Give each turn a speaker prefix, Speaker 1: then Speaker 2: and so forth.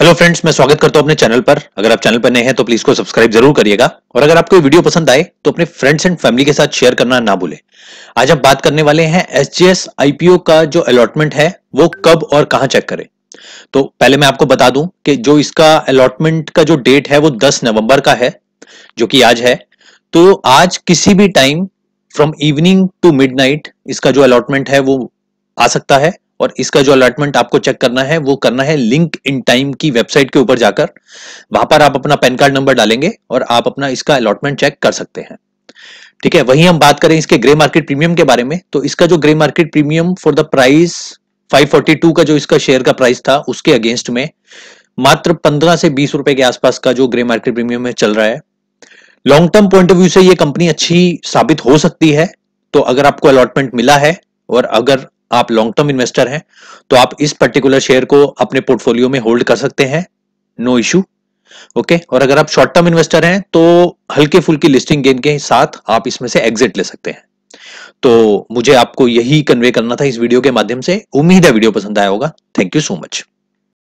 Speaker 1: Hello friends मैं स्वागत करता हूँ अपने चैनल पर। अगर आप चैनल पर नए हैं तो प्लीज़ को सब्सक्राइब ज़रूर करिएगा। और अगर आपको वीडियो पसंद आए तो अपने फ्रेंड्स एंड फैमिली के साथ शेयर करना ना भूलें। आज हम बात करने वाले हैं एस आईपीओ का जो अलॉटमेंट है, वो कब और कहाँ चेक करें। तो पहले मैं आपको बता दूँ कि जो इसका अलॉटमेंट का जो डेट है, वो दस नवंबर का है, जो कि आज है। तो आज किसी भी time from evening to mid इसका जो अलॉटमेंट है, वो आ सकता है। और इसका जो अलॉटमेंट आपको चेक करना है, वो करना है लिंक इन टाइम की वेबसाइट के ऊपर जाकर। वहाँ पर आप अपना पैन कार्ड नंबर डालेंगे और आप अपना इसका अलॉटमेंट चेक कर सकते हैं। ठीक है, वहीं हम बात करें इसके ग्रे मार्केट प्रीमियम के बारे में। तो इसका जो grey market premium for the price 542 का जो इसका शेयर का प्राइस था, उसके अगेंस्ट में मात्र 15 से 20 रुपए के आसपास का जो ग्रे मार्केट प्रीमियम में चल रहा है। Long term point of view से ये कंपनी अच्छी साबित हो सकती है। तो अगर आपको अलॉटमेंट मिला है और अगर आप लॉन्ग टर्म इन्वेस्टर हैं तो आप इस पर्टिकुलर शेयर को अपने पोर्टफोलियो में होल्ड कर सकते हैं नो इश्यू ओके और अगर आप शॉर्ट टर्म इन्वेस्टर हैं तो हल्के फुल्की लिस्टिंग गेन के साथ आप इसमें से एग्जिट ले सकते हैं। तो मुझे आपको यही कन्वे करना था इस वीडियो के माध्यम से। उम्मीद है वीडियो पसंद आया होगा। Thank you so much